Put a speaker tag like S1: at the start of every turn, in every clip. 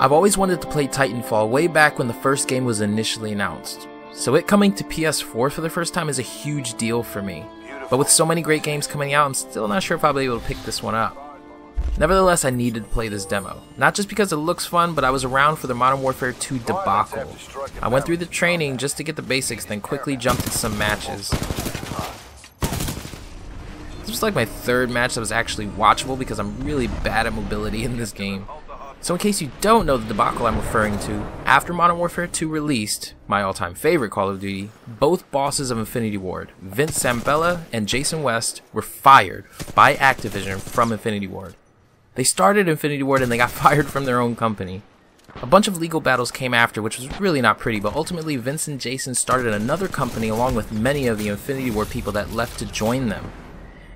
S1: I've always wanted to play Titanfall way back when the first game was initially announced, so it coming to PS4 for the first time is a huge deal for me. But with so many great games coming out, I'm still not sure if I'll be able to pick this one up. Nevertheless, I needed to play this demo. Not just because it looks fun, but I was around for the Modern Warfare 2 debacle. I went through the training just to get the basics, then quickly jumped into some matches. This was like my third match that was actually watchable because I'm really bad at mobility in this game. So in case you don't know the debacle I'm referring to, after Modern Warfare 2 released, my all-time favorite Call of Duty, both bosses of Infinity Ward, Vince Zampella and Jason West, were fired by Activision from Infinity Ward. They started Infinity Ward and they got fired from their own company. A bunch of legal battles came after, which was really not pretty, but ultimately Vince and Jason started another company along with many of the Infinity Ward people that left to join them.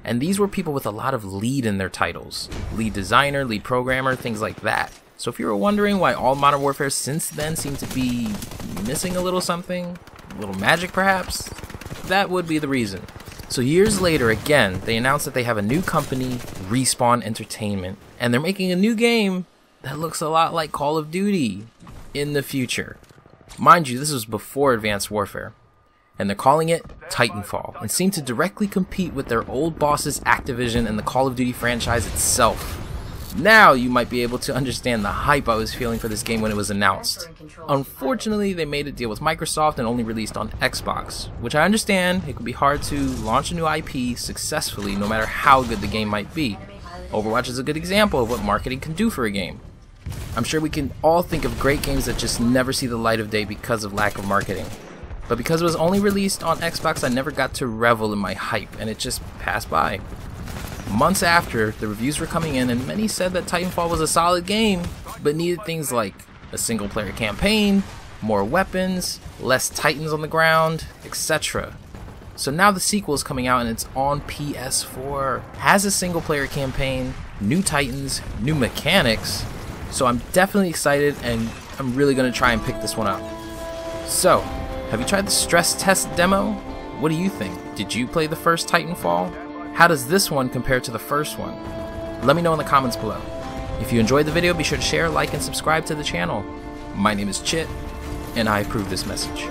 S1: And these were people with a lot of lead in their titles lead designer, lead programmer, things like that. So if you were wondering why all Modern Warfare since then seem to be missing a little something, a little magic perhaps, that would be the reason. So years later, again, they announced that they have a new company, Respawn Entertainment, and they're making a new game that looks a lot like Call of Duty in the future. Mind you, this was before Advanced Warfare and they're calling it Titanfall, and seem to directly compete with their old bosses Activision and the Call of Duty franchise itself. Now you might be able to understand the hype I was feeling for this game when it was announced. Unfortunately, they made a deal with Microsoft and only released on Xbox, which I understand it could be hard to launch a new IP successfully no matter how good the game might be. Overwatch is a good example of what marketing can do for a game. I'm sure we can all think of great games that just never see the light of day because of lack of marketing. But because it was only released on Xbox, I never got to revel in my hype, and it just passed by. Months after, the reviews were coming in, and many said that Titanfall was a solid game, but needed things like a single player campaign, more weapons, less Titans on the ground, etc. So now the sequel is coming out and it's on PS4. Has a single player campaign, new Titans, new mechanics. So I'm definitely excited and I'm really going to try and pick this one up. So, have you tried the stress test demo? What do you think? Did you play the first Titanfall? How does this one compare to the first one? Let me know in the comments below. If you enjoyed the video, be sure to share, like, and subscribe to the channel. My name is Chit, and I approve this message.